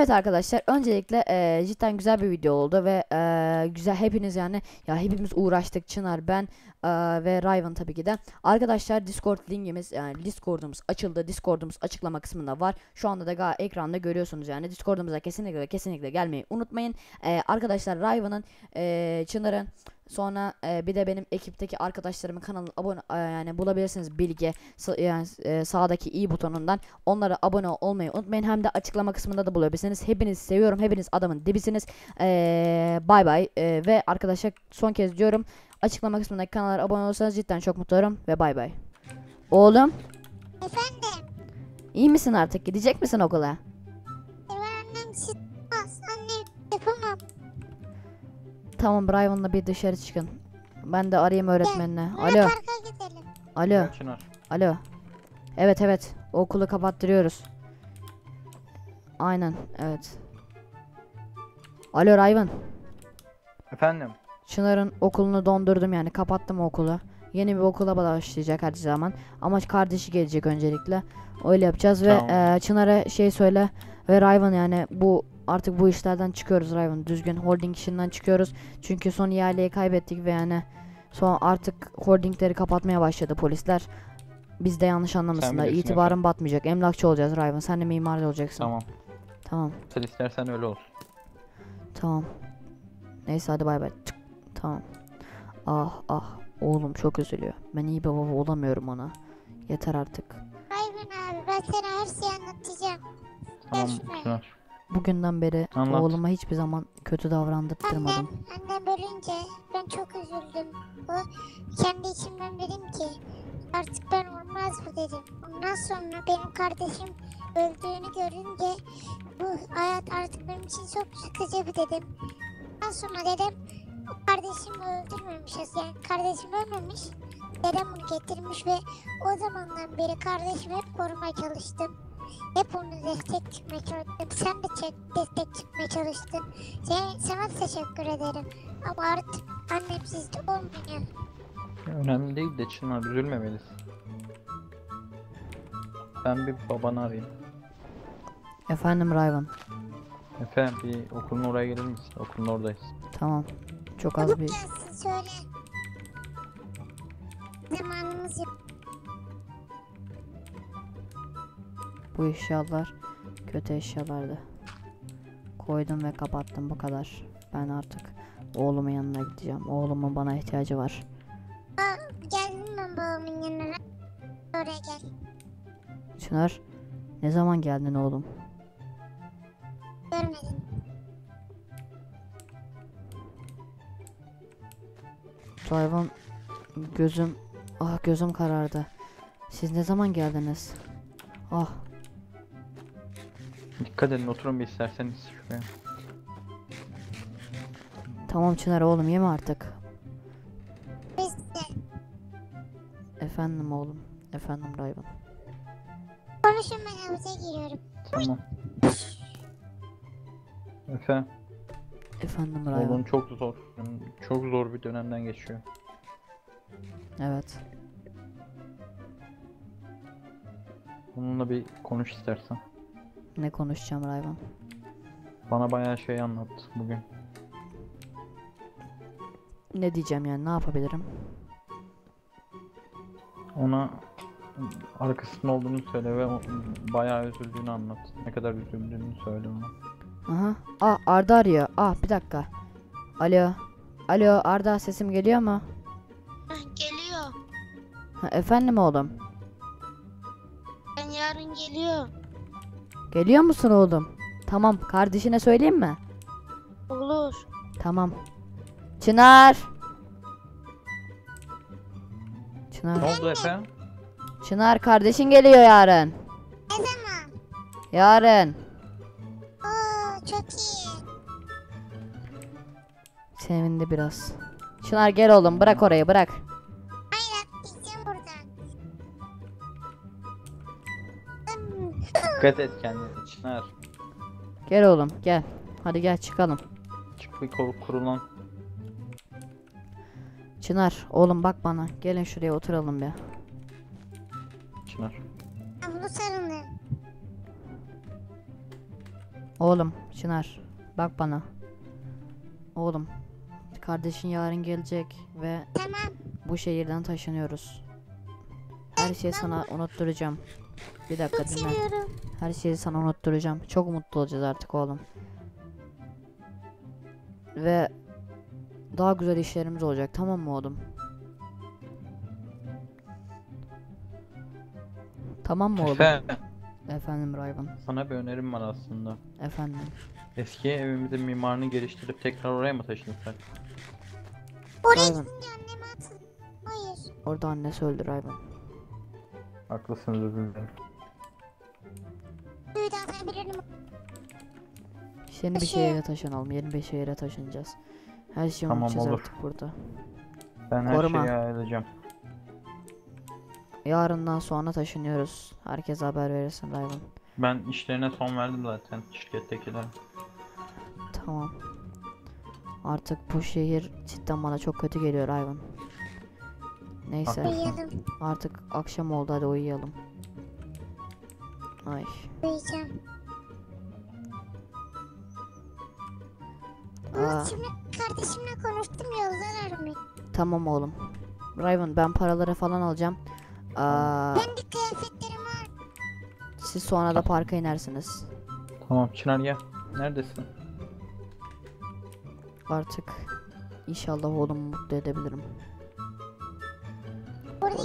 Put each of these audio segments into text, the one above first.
Evet arkadaşlar öncelikle eee, cidden güzel bir video oldu ve eee, güzel hepiniz yani ya hepimiz uğraştık Çınar ben eee, ve Riven tabii ki de. Arkadaşlar Discord linkimiz yani Discord'umuz açıldı. Discord'umuz açıklama kısmında var. Şu anda da ekranda görüyorsunuz yani Discord'umuza kesinlikle kesinlikle gelmeyi unutmayın. Eee, arkadaşlar Riven'ın eee, Çınar'ın sonra eee, bir de benim ekipteki arkadaşlarımın kanalına abone eee, yani bulabilirsiniz Bilge sa- yani eee, sağdaki i butonundan Onlara abone olmayı unutmayın. Hem de açıklama kısmında da bulabilirsiniz. Hepinizi seviyorum. Hepiniz adamın dibisiniz. Ee, bay bay. Ee, ve arkadaşlar son kez diyorum. Açıklama kısmındaki kanallara abone olursanız cidden çok mutlu olurum. Ve bay bay. Oğlum Efendim, iyi misin artık? Gidecek misin okula? Tamam Brian'la bir dışarı çıkın. Ben de arayayım öğretmenine. Alo. parka gidelim. Alo. Çınar. Alo. Evet evet. Okulu kapattırıyoruz. Aynen. Evet. Alo Rayvan. Efendim. Çınar'ın okulunu dondurdum yani kapattım okulu. Yeni bir okula başlayacak her zaman. Ama kardeşi gelecek öncelikle. Öyle yapacağız ve Tamam. eee, Çınar'a şey söyle ve Rayvan yani bu artık bu işlerden çıkıyoruz Rayvan. Düzgün holding işinden çıkıyoruz. Çünkü son ihaleyi kaybettik ve yani son artık holdingleri kapatmaya başladı polisler. Biz de yanlış anlamasınlar. İtibarın batmayacak. Emlakçı olacağız Rayvan. Sen de mimar olacaksın. Tamam. Tamam. Sen istersen öyle olsun. Tamam. Neyse hadi bay bay. Tık. Tamam. Ah ah. Oğlum çok üzülüyor. Ben iyi bir baba olamıyorum ona. Yeter artık. Hayvan abi ben sana her şeyi anlatacağım. Tamam Görüşme. Bugünden beri Anlat. oğluma hiçbir zaman kötü davrandırtmadım. Annem, annem ölünce ben çok üzüldüm. O kendi içimden dedim ki artık ben olmaz mı dedim. Ondan sonra benim kardeşim öldüğünü görünce bu hayat artık benim için çok sıkıcı bir dedim. Ondan sonra dedim o kardeşimi öldürmemişiz yani kardeşim ölmemiş. Dedem onu getirmiş ve o zamandan beri kardeşimi hep korumaya çalıştım. Hep onu destek çıkmaya çalıştım. Sen de çek, destek çıkmaya çalıştın. Sen, sana teşekkür ederim. Ama artık annem sizde olmuyor. Önemli değil de Çınar üzülmemelisin. Ben bir babanı arayayım. Efendim Rayvan. Efe bir okulun oraya gelir misin? Okulun oradayız. Tamam. Çok az Çabuk bir gelsin söyle. Zamanımız yok. Bu eşyalar kötü eşyalardı. Koydum ve kapattım bu kadar. Ben artık oğlumun yanına gideceğim. Oğlumun bana ihtiyacı var. Aa, geldim ben babamın yanına. Oraya gel. Çınar ne zaman geldin oğlum? Görmedin. Rayvan gözüm ah gözüm karardı. Siz ne zaman geldiniz? Ah Dikkat edin oturun bir isterseniz şuraya. tamam Çınar oğlum yeme artık. Efendim oğlum. Efendim Rayvan. konuşun ben havuza giriyorum. Tamam. Efe Efendim oğlun Rayvan. çok zor. Çok zor bir dönemden geçiyor. Evet. Onunla bir konuş istersen. Ne konuşacağım Rayvan? Bana bayağı şey anlat bugün. Ne diyeceğim yani ne yapabilirim? Ona arkasında olduğunu söyle ve bayağı üzüldüğünü anlat. Ne kadar üzüldüğünü söyle ona. Aha. Ah Arda arıyor. Ah bir dakika. Alo. Alo Arda sesim geliyor mu? Geliyor. Ha, efendim oğlum. Ben yarın geliyor. Geliyor musun oğlum? Tamam kardeşine söyleyeyim mi? Olur. Tamam. Çınar. Çınar. Ne oldu Efe? Çınar kardeşin geliyor yarın. Ne zaman? Yarın. Oo çok iyi. Sevindi biraz. Çınar gel oğlum bırak orayı bırak. Dikkat et kendine Çınar. Gel oğlum gel. Hadi gel çıkalım. Çık bir kol kurulan. Çınar oğlum bak bana. Gelin şuraya oturalım bir. Çınar. Havlu sarılır. Oğlum Çınar bak bana. Oğlum kardeşin yarın gelecek ve Tamam. bu şehirden taşınıyoruz. Her şeyi sana unutturacağım. Bir dakika Çok dinle. seviyorum. Her şeyi sana unutturacağım. Çok mutlu olacağız artık oğlum. Ve daha güzel işlerimiz olacak tamam mı oğlum? Tamam mı oğlum? Efe, Efendim Rayvan. sana bir önerim var aslında. Efendim. Eski evimizin mimarını geliştirip tekrar oraya mı taşınsak? Oraya Rayvan. gidince anneme atın. Hayır. Orada annesi öldü Rayvan. Haklısınız özür dilerim. Yeni bir şehire taşınalım. Yeni bir şehire taşınacağız. Her şeyi Tamam, unutacağız olur. artık burada. Ben her Koruma. şeyi ayarlayacağım. Yarından sonra taşınıyoruz. Herkese haber verirsin Rayvan. Ben işlerine son verdim zaten şirkettekilere. Tamam. Artık bu şehir cidden bana çok kötü geliyor Rayvan. Neyse. Uyuyalım. Artık akşam oldu hadi uyuyalım. Ay. Uyuyacağım. Şimdi kardeşimle konuştum yoldalar mı? tamam oğlum. Rayvan ben paraları falan alacağım. Aa, Ben de kıyafetlerim var. siz sonra da parka inersiniz. Tamam Çınar gel. Neredesin? Artık inşallah oğlumu mutlu edebilirim.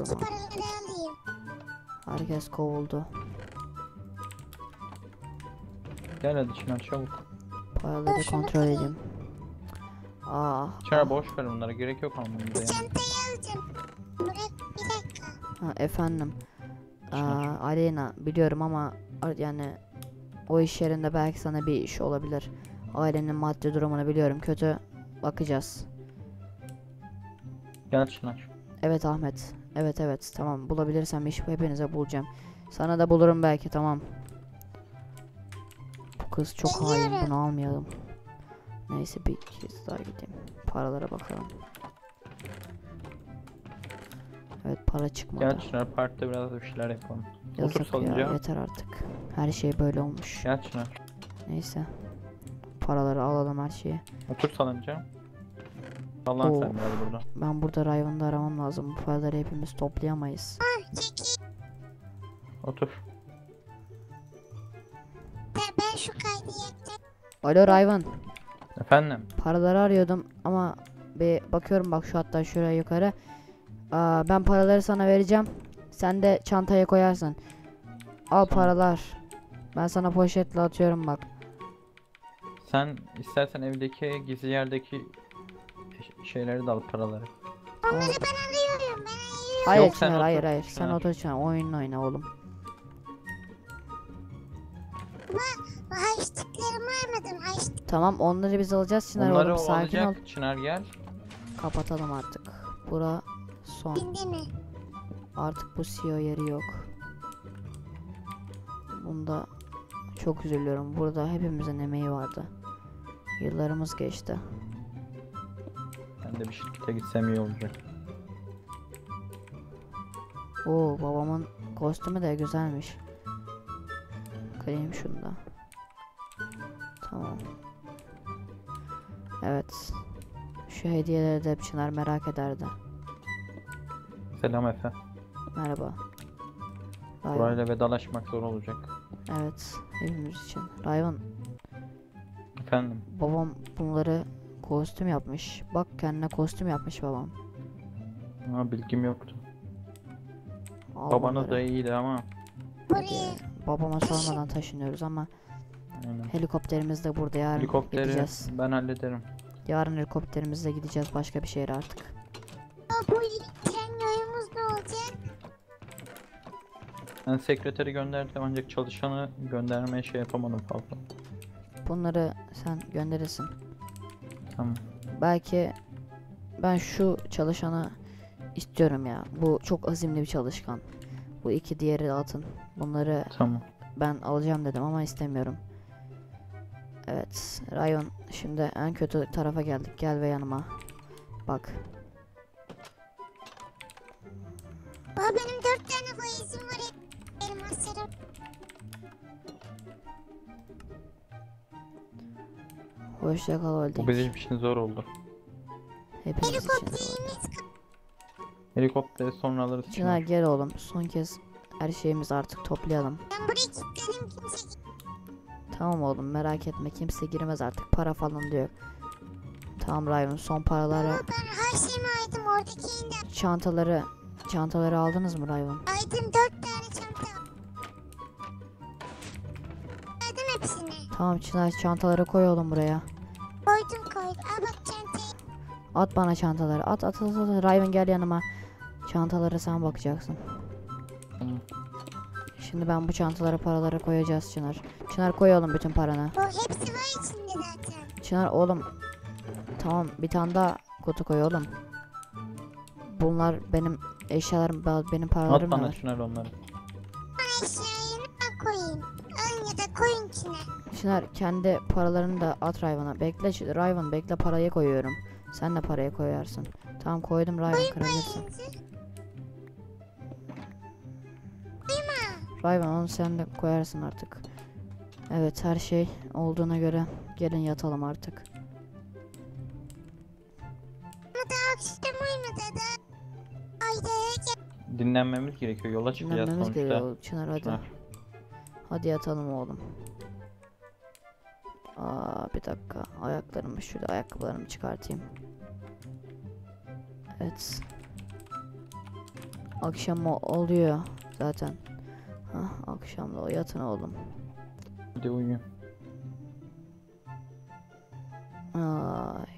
Paraları alayım. Herkes kovuldu. Gel hadi Çınar çabuk. Paraları şunu kontrol kırayım. edeyim. Ah, Çınar boş ver bunlara gerek yok almamıza Bu ya. çantayı alacağım. Bırak bir dakika. ha, efendim. Aa, Aleyna biliyorum ama yani o iş yerinde belki sana bir iş olabilir. Ailenin maddi durumunu biliyorum kötü. Bakacağız. Gel Çınar. Evet Ahmet. Evet evet tamam bulabilirsem iş hepinize bulacağım. Sana da bulurum belki tamam. Bu kız çok hain bunu almayalım. Neyse bir kez daha gideyim. Paralara bakalım. Evet para çıkmadı. Gel Çınar parkta biraz bir şeyler yapalım. Otur Yazık ya salıncağa. yeter artık. Her şey böyle olmuş. Gel Çınar. Neyse. Paraları alalım her şeyi. Otur salıncağa. Sallan Oo. sen biraz burada. Ben burada Rayvan'da aramam lazım. Bu paraları hepimiz toplayamayız. Ah çekil. Otur. Ben, şu kaydı yektim. Alo Rayvan. Efendim. Paraları arıyordum ama bir bakıyorum bak şu hatta şuraya yukarı. Aa, ben paraları sana vereceğim. Sen de çantaya koyarsın. Al paralar. Ben sana poşetle atıyorum bak. Sen istersen evdeki gizli yerdeki şeyleri de al paraları. Onları ben alıyorum. Ben alıyorum. Hayır Yok, sen Çınar, hayır hayır. Sen otur Çınar. Oyununu oyna oğlum. Haçlıklarımı almadım. Haç... Tamam onları biz alacağız Çınar Onları oğlum sakin ol. alacak. Çınar gel. Kapatalım artık. Bura son. Bindi mi? Artık bu CEO yeri yok. Bunda çok üzülüyorum. Burada hepimizin emeği vardı. Yıllarımız geçti. Ben de bir şirkete gitsem iyi olacak. Oo babamın kostümü de güzelmiş. Kırayım şunu da. Tamam. Evet. Şu hediyeleri de Çınar merak ederdi. Selam Efe. Merhaba. Rayvan. Burayla vedalaşmak zor olacak. Evet. Hepimiz için. Rayvan Efendim. babam bunları kostüm yapmış. Bak kendine kostüm yapmış babam. Ama bilgim yoktu. Al Babanız da bunları. iyiydi ama. Buraya. Babama sormadan taşınıyoruz ama Aynen. helikopterimiz de burada yarın Helikopteri gideceğiz. ben hallederim. Yarın helikopterimizle gideceğiz başka bir şehre artık. Bu yolumuz ne olacak? Ben sekreteri gönderdim ancak çalışanı göndermeye şey yapamadım fazla. Bunları sen gönderirsin. Tamam. Belki ben şu çalışanı istiyorum ya. Bu çok azimli bir çalışkan. Bu iki diğeri atın. Bunları Tamam. ben alacağım dedim ama istemiyorum. Evet, Rayon şimdi en kötü tarafa geldik. Gel ve yanıma. Bak. Aa, benim dört tane valizim var. Elmaslarım. Hoşça kal Bu Holding. bizim için zor oldu. Hepimiz için. Helikopterimiz Helikopteri sonra alırız. Çınar gel oğlum. Son kez her şeyimizi artık toplayalım. ben buraya kilitledim kimse Tamam oğlum merak etme kimse giremez artık para falan diyor. Tamam Raven son paraları Ama ben her şeyimi aydım oradaki çantaları çantaları aldınız mı Raven? Aydım dört tane çanta. Aydım hepsini. Tamam Çınar çantaları koy oğlum buraya. At bana çantaları. At at at at. Raven gel yanıma. Çantalara sen bakacaksın. Şimdi ben bu çantalara paraları koyacağız Çınar. Çınar koy oğlum bütün paranı. O hepsi var içinde zaten. Çınar oğlum. Tamam bir tane daha kutu koy oğlum. Bunlar benim eşyalarım benim At paralarım da bana var. Çınar onları. Çınar kendi paralarını da at Raven'a. Bekle Raven bekle parayı koyuyorum. Sen de parayı koyarsın. Tamam koydum Raven kırabilirsin. Raven onu sen de koyarsın artık. Evet her şey olduğuna göre gelin yatalım artık. Dinlenmemiz gerekiyor. Yola çıkacağız Dinlenmemiz sonuçta. gerekiyor Çınar hadi. Çınar. Hadi yatalım oğlum. Aa bir dakika. Ayaklarımı şurada ayakkabılarımı çıkartayım. Evet. Akşam oluyor zaten. Hah akşam da yatın oğlum. Hadi uyuyun. Ay.